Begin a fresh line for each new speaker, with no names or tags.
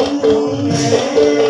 Amém.